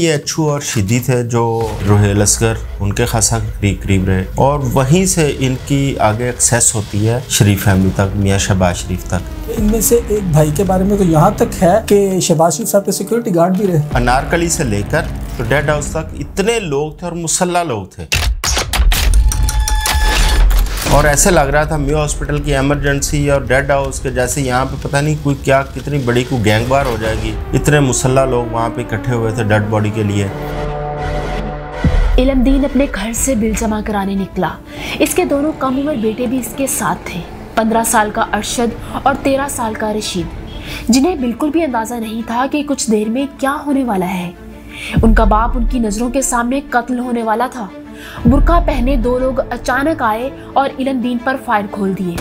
ये अच्छू और शिदी थे जो रोहेल असगर उनके खासा करीब करीब रहे। और वहीं से इनकी आगे एक्सेस होती है शरीफ फैमिली तक मियाँ शहबाज शरीफ तक। इनमें से एक भाई के बारे में तो यहाँ तक है कि शहबाज शरीफ साहब के सिक्योरिटी गार्ड भी रहे। अनारकली से लेकर तो डेड हाउस तक इतने लोग थे और मुसल्ला लोग थे। और ऐसे लग रहा था म्यू हॉस्पिटल की इमरजेंसी और डेड हाउस के जैसे यहाँ पे पता नहीं कोई क्या कितनी बड़ी कोई गैंगवार हो जाएगी। इतने मुसल्ला लोग वहाँ पे इकट्ठे हुए थे डेड बॉडी के लिए। इलमदीन अपने घर से बिल जमा कराने निकला। इसके दोनों कम उम्र बेटे भी इसके साथ थे। पंद्रह साल का अरशद और तेरह साल का रशीद। जिन्हें बिल्कुल भी अंदाज़ा नहीं था कि कुछ देर में क्या होने वाला है। उनका बाप उनकी नज़रों के सामने कत्ल होने वाला था। बुरका पहने दो लोग अचानक आए और इलमदीन पर फायर खोल दिए।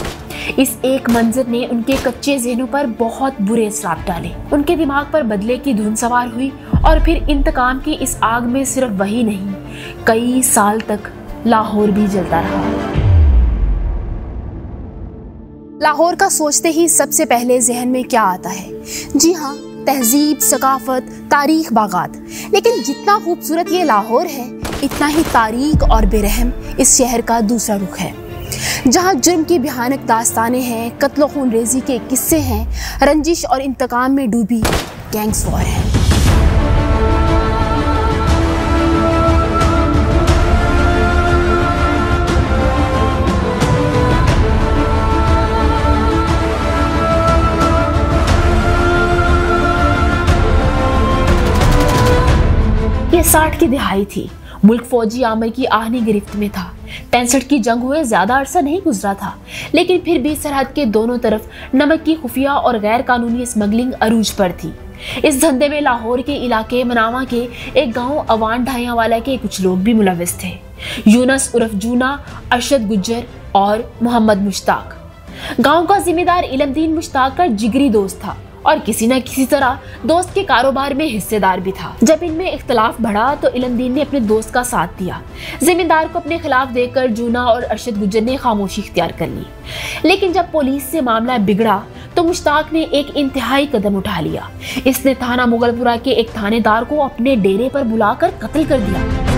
इस एक मंजर ने उनके कच्चे जहनों पर बहुत बुरे असरात डाले। उनके दिमाग पर बदले की धुन सवार हुई और फिर इंतकाम की इस आग में सिर्फ़ वही नहीं, कई साल तक लाहौर भी जलता रहा। लाहौर का सोचते ही सबसे पहले जहन में क्या आता है? जी हाँ तहजीब, सकाफत, तारीख, बागात। लेकिन जितना खूबसूरत ये लाहौर है, इतना ही तारीख और बेरहम इस शहर का दूसरा रुख है। जहाँ जुर्म की भयानक दास्तानें हैं, कत्लो खून रेजी के किस्से हैं, रंजिश और इंतकाम में डूबी गैंग्स वॉर है। ये साठ की दिहाई थी। मुल्क फौजी आमर की आहनी गिरफ्त में था। पैंसठ की जंग हुए ज़्यादा अरसा नहीं गुजरा था। लेकिन फिर भी सरहद के दोनों तरफ़ नमक की खुफिया और गैर कानूनी स्मगलिंग अरूज पर थी। इस धंधे में लाहौर के इलाके मनावा के एक गाँव अवान ढाइया वाला के कुछ लोग भी मुलविस थे। यूनस उर्फ़ जूना, अरशद गुज्जर और मोहम्मद मुश्ताक। गाँव का जिम्मेदार इलमदीन मुश्ताक का जिगरी दोस्त था। और किसी न किसी तरह दोस्त के कारोबार में हिस्सेदार भी था। जब इनमें इख्तलाफ बढ़ा तो इलमदीन ने अपने दोस्त का साथ दिया। जिम्मेदार को अपने खिलाफ देकर जूना और अरशद गुजर ने खामोशी इख्तियार कर ली। लेकिन जब पुलिस से मामला बिगड़ा तो मुश्ताक ने एक इंतहाई कदम उठा लिया। इसने थाना मुगलपुरा के एक थानेदार को अपने डेरे पर बुलाकर कत्ल कर दिया।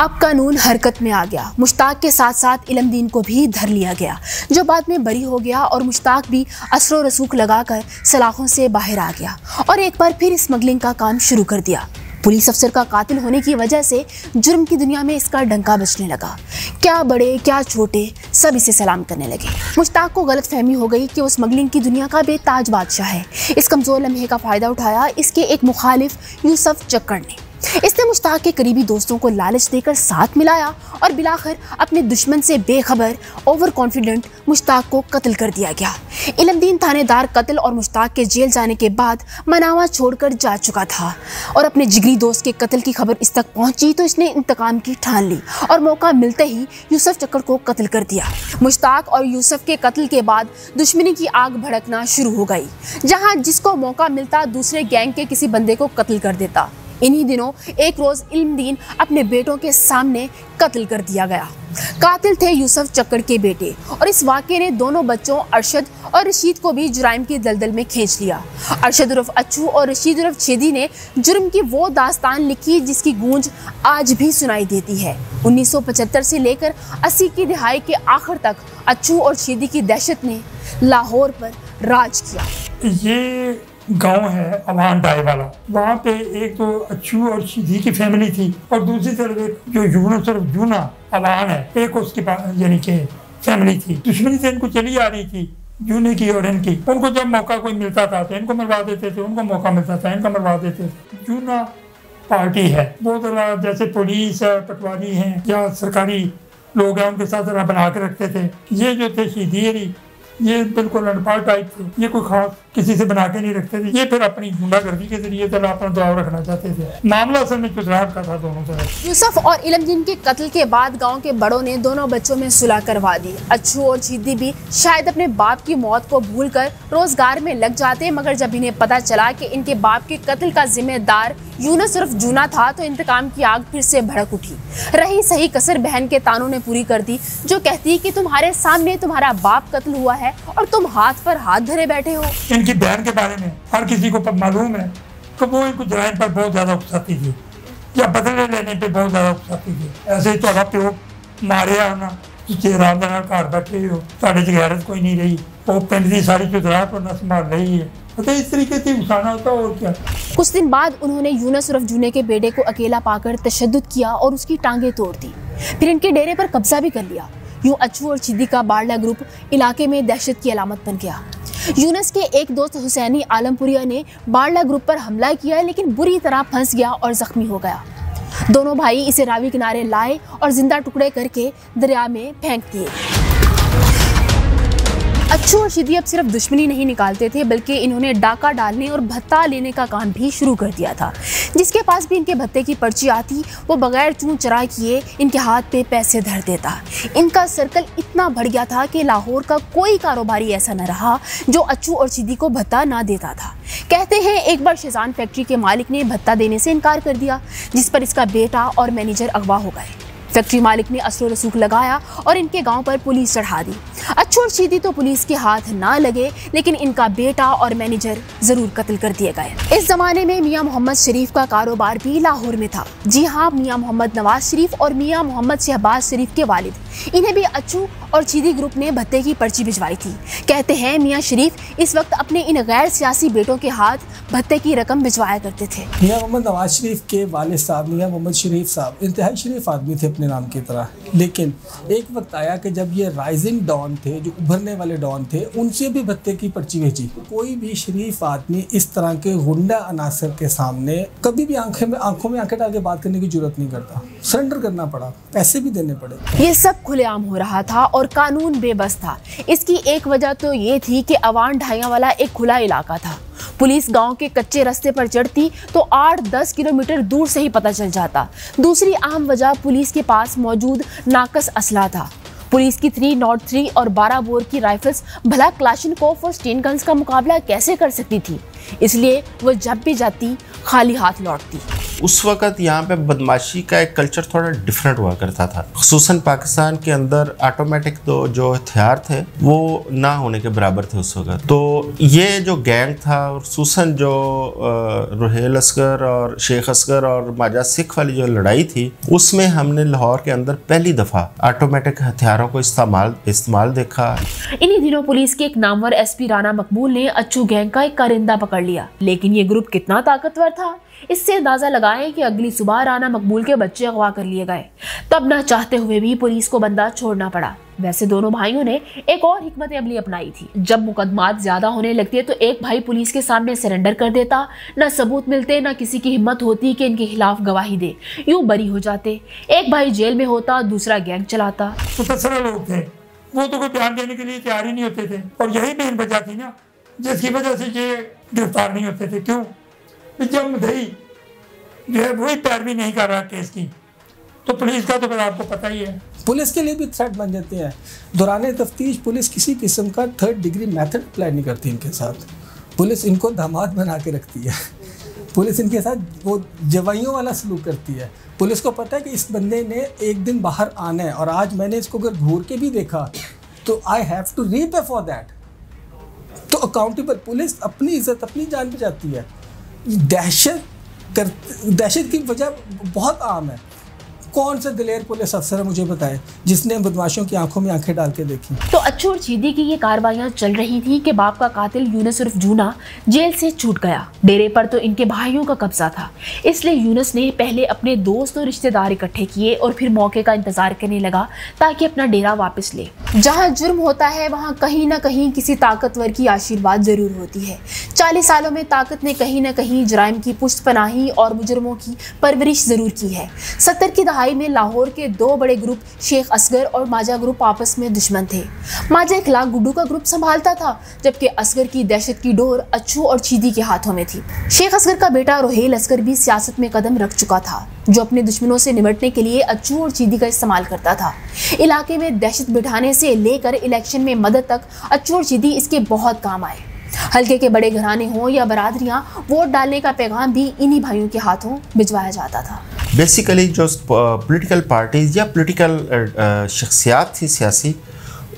अब कानून हरकत में आ गया। मुश्ताक के साथ साथ इलमदीन को भी धर लिया गया, जो बाद में बरी हो गया और मुश्ताक भी असरो रसूख लगाकर सलाखों से बाहर आ गया और एक बार फिर स्मगलिंग का काम शुरू कर दिया। पुलिस अफसर का कातिल होने की वजह से जुर्म की दुनिया में इसका डंका बचने लगा। क्या बड़े, क्या छोटे, सब इसे सलाम करने लगे। मुश्ताक को गलत फहमी हो गई कि वो स्मगलिंग की दुनिया का बेताज बादशाह है। इस कमज़ोर लम्हे का फ़ायदा उठाया इसके एक मुखालिफ यूसफ चक्कर ने। इसने मुश्ताक के करीबी दोस्तों को लालच देकर साथ मिलाया और बिलाखिर अपने दुश्मन से बेखबर ओवर कॉन्फिडेंट मुश्ताक को कत्ल कर दिया गया। इलमदीन थानेदार कत्ल और मुश्ताक के जेल जाने के बाद मनावा छोड़कर जा चुका था और अपने जिगरी दोस्त के कत्ल की खबर इस तक पहुँची तो इसने इंतकाम की ठान ली और मौका मिलते ही यूसुफ चक्कर को कत्ल कर दिया। मुश्ताक और यूसुफ के कत्ल के बाद दुश्मनी की आग भड़कना शुरू हो गई, जहाँ जिसको मौका मिलता दूसरे गैंग के किसी बंदे को कत्ल कर देता। इन्हीं दिनों एक रोज इल्मदीन अपने बेटों के सामने कत्ल कर दिया गया। कातिल थे यूसुफ चक्कर के बेटे और इस वाक्य ने दोनों बच्चों अरशद और रशीद को भी जुराइम के दलदल में खींच लिया। अरशद उर्फ़ अच्छू और रशीद उर्फ़ छेदी ने जुर्म की वो दास्तान लिखी जिसकी गूंज आज भी सुनाई देती है। 1975 से लेकर 80 की दिहाई के आखिर तक अच्छू और छेदी की दहशत ने लाहौर पर राज किया। ये गाँव है, अवान डाई वाला। वहाँ पे एक तो अच्छू और सीधी की फैमिली थी और दूसरी तरफ़ एक जो यूनो सिर्फ़ जूना, अवान है, एक उसके पास यानी कि फैमिली थी। दुश्मनी से इनको चली आ रही थी, जूने की और इनकी। उनको जब मौका कोई मिलता था तो इनको मरवा देते थे, उनको मौका मिलता था, इनको मरवा देते थे। जूना पार्टी है। वो तरह जैसे पुलिस है पटवारी है, या सरकारी लोग हैं, उनके साथ बना के रखते थे। ये जो थे सीधी ये बिल्कुल अनपढ़ टाइप थे। ये कोई खास किसी से बना के नहीं रखते थे ये फिर अपनी गुंडागर्दी के ज़रिए अपना दबाव रखना चाहते थे। मामला असल में चुतराहट का था दोनों तरफ़। यूसुफ और इलमदीन के कत्ल के बाद गाँव के बड़ों ने दोनों बच्चों में सुलह करवा दी। अच्छू और छिद्दी भी शायद अपने बाप की मौत को भूल कर रोज़गार में लग जाते मगर जब इन्हें पता चला की इनके बाप के कत्ल का जिम्मेदार यूँ सिर्फ़ जूना था तो इंतकाम की आग फिर से भड़क उठी। रही सही कसर बहन के तानों ने पूरी कर दी जो कहती कि तुम्हारे सामने तुम्हारा बाप कत्ल हुआ है और तुम हाथ पर हाथ धरे बैठे हो। इनकी बहन के बारे में हर किसी को मालूम है तो वो इनको जराइम पर बहुत ज़्यादा उकसाती थी या बदले लेने पे बहुत ज़्यादा उकसाती थी ऐसे ही थोड़ा प्यो मारिया होना ਤੁਸੀਂ ਆਰਾਮ ਦੇ ਨਾਲ ਘਰ ਬੈਠੇ ਹੋ ਤੁਹਾਡੇ 'ਚ ਗੈਰਤ ਕੋਈ ਨਹੀਂ ਰਹੀ ਉਹ ਪਿੰਡ ਦੀ ਸਾਰੀ ਚੁਦਰਾ को न संभाल रही है तो इस तरीके से उठाना होता और क्या कुछ दिन बाद उन्होंने यूनस उर्फ जूने के बेटे को अकेला पाकर तशद किया और उसकी टांगे तोड़ दी फिर इनके डेरे पर कब्जा भी कर लिया यूं अचू और चिदी का बारला ग्रुप इलाके में दहशत की अलामत बन गया यूनस के एक दोस्त हुसैनी आलमपुरिया ने बारला ग्रुप पर हमला किया लेकिन बुरी तरह फंस गया और जख्मी हो गया। दोनों भाई इसे रावी किनारे लाए और ज़िंदा टुकड़े करके दरिया में फेंक दिए। अच्छू और शिदी अब सिर्फ़ दुश्मनी नहीं निकालते थे, बल्कि इन्होंने डाका डालने और भत्ता लेने का काम भी शुरू कर दिया था। जिसके पास भी इनके भत्ते की पर्ची आती, वो बगैर चूं चरा किए इनके हाथ पे पैसे धर देता। इनका सर्कल इतना बढ़ गया था कि लाहौर का कोई कारोबारी ऐसा न रहा जो अच्छू और शिदी को भत्ता ना देता था। कहते हैं, एक बार शेजान फैक्ट्री के मालिक ने भत्ता देने से इनकार कर दिया, जिस पर इसका बेटा और मैनेजर अगवा हो गए। फैक्ट्री मालिक ने असरो रसूख लगाया और इनके गाँव पर पुलिस चढ़ा दी। अच्छू और शीदी तो पुलिस के हाथ ना लगे, लेकिन इनका बेटा और मैनेजर ज़रूर कत्ल कर दिए गए। इस जमाने में मियाँ मोहम्मद शरीफ का कारोबार भी लाहौर में था। जी हाँ मियाँ मोहम्मद नवाज़ शरीफ और मियाँ मोहम्मद शहबाज शरीफ के वालिद। इन्हें भी अच्छू और चीदी ग्रुप ने भत्ते की पर्ची भिजवाई थी। कहते हैं, मियाँ शरीफ इस वक्त अपने इन गैर सियासी बेटों के हाथ भत्ते की रकम भिजवाया करते थे। मियाँ मोहम्मद नवाज़ शरीफ के वाले साहब, मियाँ मोहम्मद शरीफ साहब, इंतहाई शरीफ आदमी थे अपने नाम की तरह। लेकिन एक वक्त आया कि जब ये राइजिंग डॉन थे, जो उभरने वाले डॉन थे, उनसे भी भत्ते की पर्ची भेजी। कोई भी शरीफ आदमी इस तरह के गुंडा अनासर के सामने कभी भी आँखें में आँखों में आँखें डाल के बात करने की ज़रूरत नहीं करता। सरेंडर करना पड़ा। पैसे भी देने पड़े। ये सब खुलेआम हो रहा था और कानून बेबस था। इसकी एक वजह तो ये थी कि अवान ढाइया वाला एक खुला इलाका था। पुलिस गाँव के कच्चे रास्ते पर चढ़ती तो आठ दस किलोमीटर दूर से ही पता चल जाता। दूसरी आम वजह पुलिस के पास मौजूद नाकस असला था। पुलिस की थ्री नॉट थ्री और बारह बोर की राइफल्स भला क्लाशन कोफ और स्टेन गन्स का मुकाबला कैसे कर सकती थी? इसलिए वो जब भी जाती खाली हाथ लौटती। उस वक़्त यहाँ पे बदमाशी का एक कल्चर थोड़ा डिफरेंट हुआ करता था। खसूस पाकिस्तान के अंदर ऑटोमेटिक तो जो हथियार थे वो ना होने के बराबर थे उस वक़्त। तो ये जो गैंग था और खसूस जो रोहेल असगर और शेख असगर और माजा सिख वाली जो लड़ाई थी उसमें हमने लाहौर के अंदर पहली दफ़ा ऑटोमेटिक हथियारों को इस्तेमाल इस्तेमाल देखा। इन्हीं दिनों पुलिस के एक नामवर एसपी राना मकबूल ने अच्छू गैंग का एक कारिंदा पकड़ लिया। लेकिन ये ग्रुप कितना ताकतवर था। इससे अंदाज़ा लगाएँ कि अगली सुबह राना मकबूल के बच्चे अगवा कर लिए गए। तब न चाहते हुए भी पुलिस को बंदा छोड़ना पड़ा। वैसे दोनों भाइयों ने एक और हिकमत अमली अपनाई थी। जब मुकदमात ज़्यादा होने लगते तो एक भाई पुलिस के सामने सरेंडर कर देता। न सबूत मिलते, न किसी की हिम्मत होती कि इनके खिलाफ गवाही दे। यूँ बरी हो जाते। एक भाई जेल में होता, दूसरा गैंग चलाता। तो लोग थे। वो तो कोई बयान देने के लिए तैयार ही नहीं होते थे। और यही मेन वजह थी ना, जिसकी वजह से ये गिरफ़्तार नहीं होते थे। क्यों? जब मुदई जो है, वही पैरवी नहीं कर रहा केस की। तो पुलिस का तो फिर आपको पता ही है। पुलिस के लिए भी थ्रेट बन जाते हैं। दौरान तफ्तीश पुलिस किसी किस्म का थर्ड डिग्री मेथड अप्लाई नहीं करती इनके साथ। पुलिस इनको दामाद बना के रखती है। पुलिस इनके साथ वो जवाइयों वाला सलूक करती है। पुलिस को पता है कि इस बंदे ने एक दिन बाहर आना है और आज मैंने इसको अगर घूर के भी देखा तो I have to repay for that तो अकाउंटेबल पुलिस अपनी इज़्ज़त, अपनी जान पर जाती है। दहशत कर, दहशत की वजह बहुत आम है। कौन सा दिलेर पुलिस अफसर है मुझे बताए, जिसने बदमाशों की आँखों में आँखें डाल के देखी? तो अच्छू और चीदी की ये कार्रवाइयाँ चल रही थी कि बाप का कातिल यूनस उर्फ़ जूना जेल से छूट गया। डेरे पर तो इनके भाइयों का कब्जा था। इसलिए यूनस ने पहले अपने दोस्त और रिश्तेदार इकट्ठे किए और फिर मौके का इंतज़ार करने लगा ताकि अपना डेरा वापस ले। जहाँ जुर्म होता है, वहाँ कहीं ना कहीं किसी ताकतवर की आशीर्वाद ज़रूर होती है। चालीस सालों में ताकत ने कहीं ना कहीं जराइम की पुष्ट पनाही और मुजरमों की परवरिश ज़रूर की है। सत्तर की दहाई दहाई में लाहौर के दो बड़े ग्रुप, शेख असगर और माजा ग्रुप आपस में दुश्मन थे। माजा खिलाफ गुड्डू का ग्रुप संभालता था, जबकि असगर की दहशत की डोर अच्छू और चीदी के हाथों में थी। शेख असगर का बेटा रोहेल असगर भी सियासत में कदम रख चुका था, जो अपने दुश्मनों से निपटने के लिए अच्छू और चीदी का इस्तेमाल करता था। इलाके में दहशत बिठाने से लेकर इलेक्शन में मदद तक अच्छू और चीदी इसके बहुत काम आए। हल्के के बड़े घराने हों या बरादरियाँ, वोट डालने का पैगाम भी इन्हीं भाइयों के हाथों भिजवाया जाता था। बेसिकली जो पॉलिटिकल पार्टीज़ या पॉलिटिकल शख्सियात थी सियासी,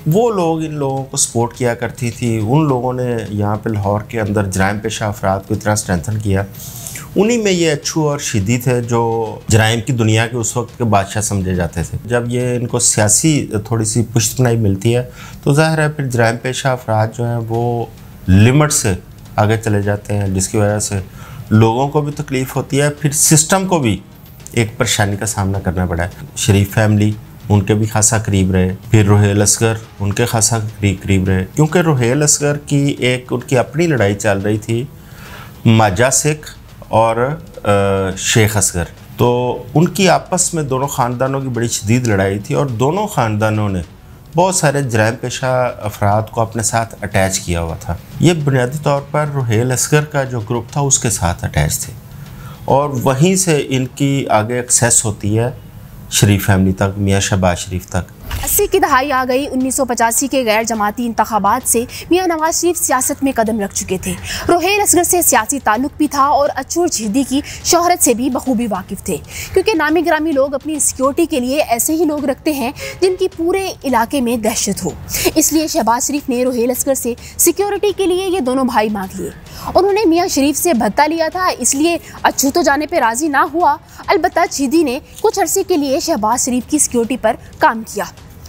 वो लोग इन लोगों को सपोर्ट किया करती थी। उन लोगों ने यहाँ पे लाहौर के अंदर जराइम पेशा अफराद को इतना स्ट्रेंथन किया। उन्हीं में ये अच्छू और शिदी थे जो जराइम की दुनिया के उस वक्त के बादशाह समझे जाते थे। जब ये इनको सियासी, थोड़ी सी पुश्तनाई मिलती है तो ज़ाहिर है फिर जराइम पेशा अफराद जो हैं, वो लिमिट से आगे चले जाते हैं, जिसकी वजह से लोगों को भी तकलीफ़ होती है, फिर सिस्टम को भी एक परेशानी का सामना करना पड़ा है। शरीफ फैमिली उनके भी खासा करीब रहे, फिर रोहेल असगर उनके खासा करीब रहे, क्योंकि रोहेल असगर की एक उनकी अपनी लड़ाई चल रही थी, माजा सिख और शेख असगर। तो उनकी आपस में दोनों ख़ानदानों की बड़ी शदीद लड़ाई थी और दोनों ख़ानदानों ने बहुत सारे जराम पेशा अफराद को अपने साथ अटैच किया हुआ था। ये बुनियादी तौर पर रोहेल असगर का जो ग्रुप था, उसके साथ अटैच थे। और वहीं से इनकी आगे एक्सेस होती है शरीफ फैमिली तक, मियाँ शहबाज शरीफ तक। अस्सी की दहाई आ गई। उन्नीस सौ पचासी के गैर जमाती इंतबात से मियाँ नवाज़ शरीफ सियासत में कदम रख चुके थे। रोहेल असगर से सियासी ताल्लुक भी था और अचूर झीदी की शोहरत से भी बखूबी वाकिफ थे। क्योंकि नामी ग्रामी लोग अपनी सिक्योरिटी के लिए ऐसे ही लोग रखते हैं जिनकी पूरे इलाके में दहशत हो। इसलिए शहबाज शरीफ ने रोहेल असगर से सिक्योरिटी के लिए ये दोनों भाई मांग लिए। उन्होंने मियाँ शरीफ से भत्ता लिया था, इसलिए अच्छू तो जाने पर राज़ी ना हुआ। अलबत् चीदी ने कुछ अरसे के लिए शहबाज शरीफ की सिक्योरिटी पर काम किया।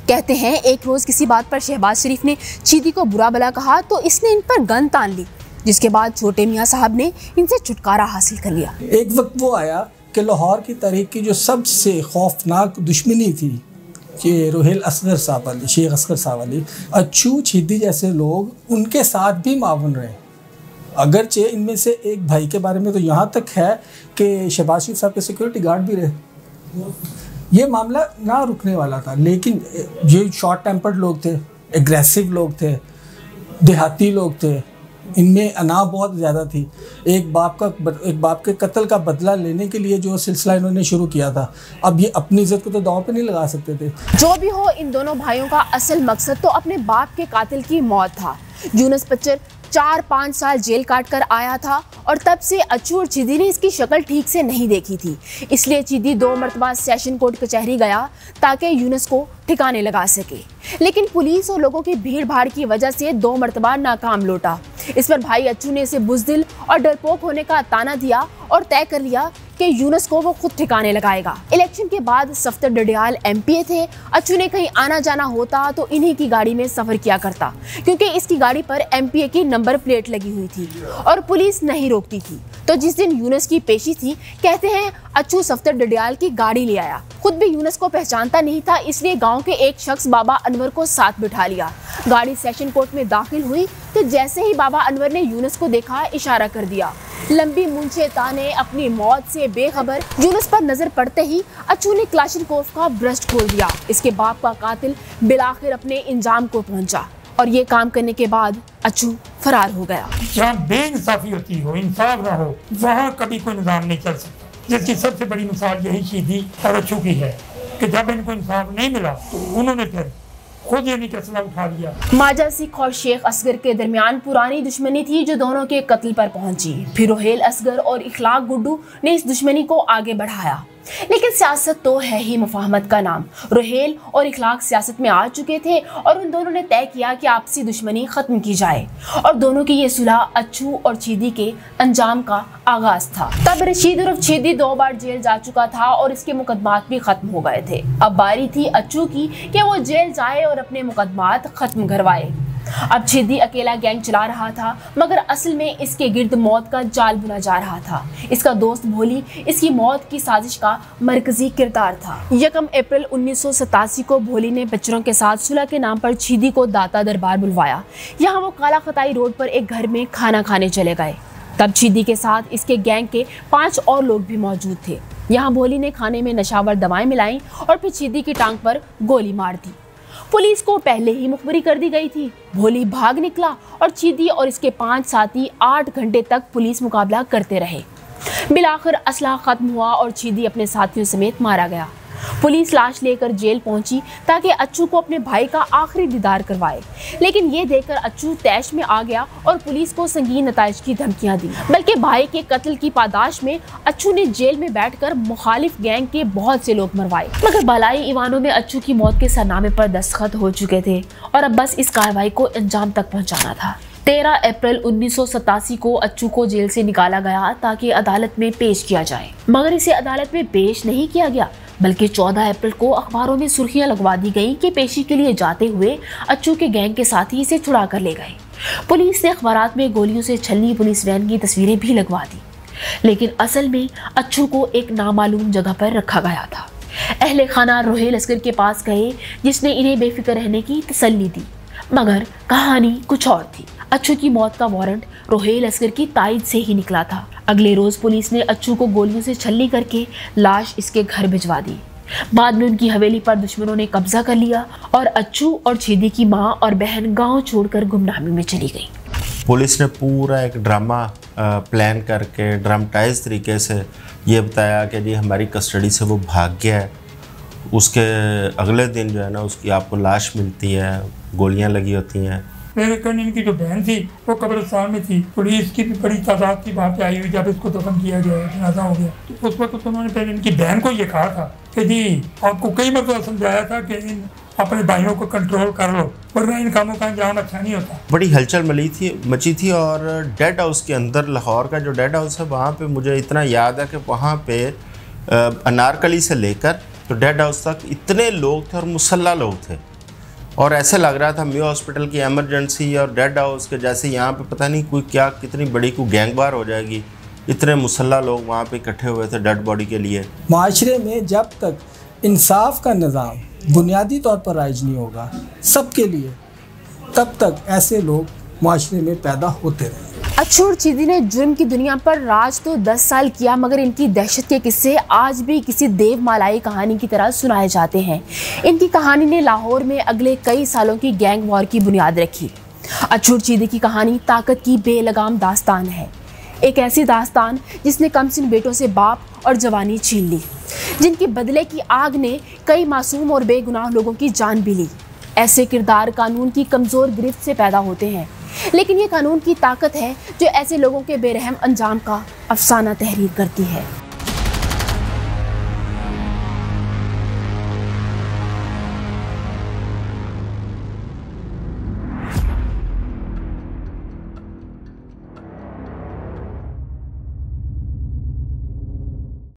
कहते हैं, एक रोज़ किसी बात पर शहबाज शरीफ ने चीदी को बुरा भला कहा तो इसने इन पर गन तान ली, जिसके बाद छोटे मियाँ साहब ने इनसे छुटकारा हासिल कर लिया। एक वक्त वो आया कि लाहौर की तारीख की जो सबसे खौफनाक दुश्मनी थी कि रोहेल असगर साहब वाली, शेख असगर साहब वाली, अच्छू छिदी जैसे लोग उनके साथ भी मावन रहे। अगरचे इनमें से एक भाई के बारे में तो यहाँ तक है कि शहबाज शरीफ साहब के सिक्योरिटी गार्ड भी रहे। ये मामला ना रुकने वाला था, लेकिन ये शॉर्ट टेम्पर्ड लोग थे एग्रेसिव लोग थे, देहाती लोग थे, इनमें अना बहुत ज़्यादा थी। एक बाप का एक बाप के कत्ल का बदला लेने के लिए जो सिलसिला इन्होंने शुरू किया था, अब ये अपनी इज़्ज़त को तो दाव पे नहीं लगा सकते थे। जो भी हो इन दोनों भाइयों का असल मकसद तो अपने बाप के कातिल की मौत था। यूनस पच्चर चार पाँच साल जेल काट कर आया था और तब से अचूर चिदी ने इसकी शक्ल ठीक से नहीं देखी थी। इसलिए चिदी दो मरतबा सेशन कोर्ट कचहरी गया ताकि यूनस को ठिकाने लगा सके। लेकिन पुलिस और लोगों की भीड़ भाड़ की वजह से दो मरतबा नाकाम लौटा। इस पर भाई अच्छू ने इसे बुजदिल और डरपोक होने का ताना दिया और तय कर लिया कि यूनस को वो खुद ठिकाने लगाएगा। इलेक्शन के बाद सफ्तर डडियाल एम थे। अच्छू ने कहीं आना जाना होता तो इन्हीं की गाड़ी में सफ़र किया करता, क्योंकि इसकी गाड़ी पर एमपीए की नंबर प्लेट लगी हुई थी और पुलिस नहीं रोकती थी। तो जिस दिन यूनस की पेशी थी, कहते हैं अच्छू सफ्तर डडियाल की गाड़ी ले आया। खुद भी यूनस को पहचानता नहीं था, इसलिए गाँव के एक शख्स बाबा अनवर को साथ बिठा लिया। गाड़ी सेशन कोर्ट में दाखिल हुई तो जैसे ही बाबा अनवर ने यूनस को देखा, इशारा कर दिया। लंबी मुंचे ताने अपनी मौत से बेखबर यूनस पर नज़र पड़ते ही अचू ने क्लाशनकोफ का ब्रस्ट खोल दिया। इसके बाप का कातिल बिलाखिर अपने इंजाम को पहुँचा। और ये काम करने के बाद अचू फरार हो गया। जहाँ बेइंसाफी होती हो इंसाफ ना हो वहाँ कभी कोई निज़ाम नहीं चल सकता। जिसकी सबसे बड़ी मिसाल यही शीधी और अचू की है कि जब इनको इंसाफ नहीं मिला तो उन्होंने फिर खुद यानी उठा लिया। माजा सिख और शेख असगर के दरमियान पुरानी दुश्मनी थी जो दोनों के कत्ल पर पहुँची। फिर रोहेल असगर और इखलाक गुड्डू ने इस दुश्मनी को आगे बढ़ाया। लेकिन सियासत तो है ही मुफाहमत का नाम। रोहेल और इखलाक सियासत में आ चुके थे और उन दोनों ने तय किया कि आपसी दुश्मनी खत्म की जाए। और दोनों की ये सुलह अच्छू और चीदी के अंजाम का आगाज़ था। तब रशीद उर्फ़ चीदी दो बार जेल जा चुका था और इसके मुकदमात भी खत्म हो गए थे। अब बारी थी अच्छू की कि वो जेल जाए और अपने मुकदमात खत्म करवाए। अब छिदी अकेला गैंग चला रहा था, मगर असल में इसके गिर्द मौत का जाल बुना जा रहा था। इसका दोस्त भोली, इसकी मौत की साजिश का मरकजी किरदार था। यकम अप्रैल उन्नीस सौ सतासी को भोली ने बच्चों के साथ सुलह के नाम पर छिदी को दाता दरबार बुलवाया। यहाँ वो काला खताई रोड पर एक घर में खाना खाने चले गए। तब छिदी के साथ इसके गैंग के पाँच और लोग भी मौजूद थे। यहाँ भोली ने खाने में नशावर दवाएँ मिलाई और फिर छिदी की टांग पर गोली मार दी। पुलिस को पहले ही मुखबरी कर दी गई थी। भोली भाग निकला और चीदी और इसके पाँच साथी आठ घंटे तक पुलिस मुकाबला करते रहे। बिलाखिर असला खत्म हुआ और चीदी अपने साथियों समेत मारा गया। पुलिस लाश लेकर जेल पहुँची ताकि अच्छू को अपने भाई का आखिरी दीदार करवाए। लेकिन ये देखकर अच्छू तैश में आ गया और पुलिस को संगीन नतज की धमकियाँ दी। बल्कि भाई के कत्ल की पादाश में अच्छू ने जेल में बैठकर मुखालिफ गैंग के बहुत से लोग मरवाए। मगर बलाई ईवानों में अच्छू की मौत के सरनामे पर दस्तखत हो चुके थे और अब बस इस कार्रवाई को अंजाम तक पहुँचाना था। तेरह अप्रैल उन्नीस सौ सतासी को अच्छू को जेल से निकाला गया ताकि अदालत में पेश किया जाए। मगर इसे अदालत में पेश नहीं किया गया, बल्कि 14 अप्रैल को अखबारों में सुर्खियाँ लगवा दी गईं कि पेशी के लिए जाते हुए अच्छू के गैंग के साथी इसे छुड़ा कर ले गए। पुलिस ने अखबार में गोलियों से छलनी पुलिस वैन की तस्वीरें भी लगवा दी। लेकिन असल में अच्छू को एक नामालूम जगह पर रखा गया था। अहले खाना रोहेल अस्कर के पास गए, जिसने इन्हें बेफिक्र रहने की तसल्ली दी। मगर कहानी कुछ और थी। अच्छू की मौत का वारंट रोहेल असगर की ताइद से ही निकला था। अगले रोज पुलिस ने अच्छू को गोलियों से छलनी करके लाश इसके घर भिजवा दी। बाद में उनकी हवेली पर दुश्मनों ने कब्जा कर लिया और अच्छू और छेदी की माँ और बहन गाँव छोड़कर गुमनामी में चली गई। पुलिस ने पूरा एक ड्रामा प्लान करके ड्रामेटाइज तरीके से ये बताया कि जी हमारी कस्टडी से वो भाग गया है। उसके अगले दिन जो है ना उसकी आपको लाश मिलती है गोलियाँ लगी होती हैं। मेरे कन इनकी जो बहन थी वो कब्रिस्तान में थी। पुलिस की भी बड़ी तादाद थी वहाँ पे आई हुई जब इसको दफन किया गया जनाजा हो गया। तो उस वक्त उन्होंने पहले इनकी बहन को ये कहा था कि जी आपको कई मरतबा समझाया था कि इन अपने भाइयों को कंट्रोल कर लो वरना इन कामों का अंजाम अच्छा नहीं होता। बड़ी हलचल मली थी मची थी और डेड हाउस के अंदर लाहौर का जो डेड हाउस है वहाँ पे मुझे इतना याद है कि वहाँ पे अनारकली से लेकर तो डेड हाउस तक इतने लोग थे और मुसल्ला लोग थे। और ऐसे लग रहा था म्यू हॉस्पिटल की एमरजेंसी और डेड हाउस के जैसे यहाँ पे पता नहीं कोई क्या, कितनी बड़ी कोई गैंगबार हो जाएगी। इतने मुसल्ला लोग वहाँ पे इकट्ठे हुए थे डेड बॉडी के लिए। माशरे में जब तक इंसाफ का निज़ाम बुनियादी तौर पर राइज नहीं होगा सबके लिए, तब तक ऐसे लोग माशरे में पैदा होते रहेंगे अछूर चीदी ने जुर्म की दुनिया पर राज तो 10 साल किया, मगर इनकी दहशत के किस्से आज भी किसी देव मालाई कहानी की तरह सुनाए जाते हैं। इनकी कहानी ने लाहौर में अगले कई सालों की गैंग वॉर की बुनियाद रखी। अछूर चीदी की कहानी ताकत की बेलगाम दास्तान है। एक ऐसी दास्तान जिसने कमसिन बेटों से बाप और जवानी छीन ली, जिनके बदले की आग ने कई मासूम और बेगुनाह लोगों की जान भी ली। ऐसे किरदार कानून की कमज़ोर गिरफ्त से पैदा होते हैं। लेकिन ये कानून की ताकत है जो ऐसे लोगों के बेरहम अंजाम का अफसाना तहरीर करती है।